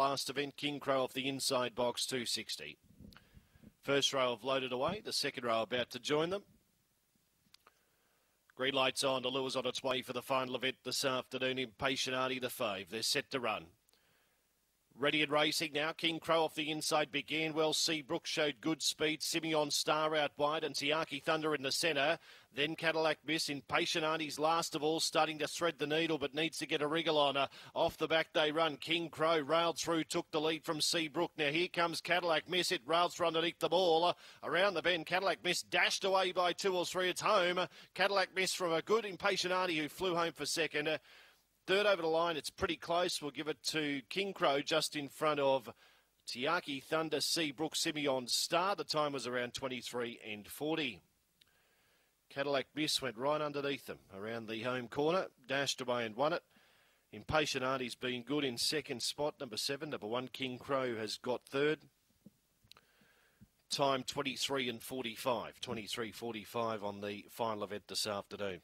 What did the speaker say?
last event, King Crow off the inside box 260. First row have loaded away, the second row about to join them. Green lights on, the lure's on its way for the final event this afternoon. Impatient Auntie the fave. They're set to run. Ready and racing now. King Crow off the inside began well. Seabrook showed good speed. Simeon Star out wide and Tiaki Thunder in the centre. Then Cadillac Miss. Impatient Auntie's last of all starting to thread the needle but needs to get a wriggle on her. Off the back they run. King Crow railed through, took the lead from Seabrook. Now here comes Cadillac Miss. It rails through underneath the ball. Around the bend, Cadillac Miss dashed away by two or three. It's home. Cadillac Miss from a good Impatient Auntie who flew home for second. Third over the line, it's pretty close. We'll give it to King Crow just in front of Tiaki Thunder, Seabrook, Simeon Star. The time was around 23 and 40. Cadillac Miss went right underneath them around the home corner, dashed away and won it. Impatient Auntie's been good in second spot. Number seven, number one, King Crow has got third. Time 23 and 45. 23 45 on the final event this afternoon.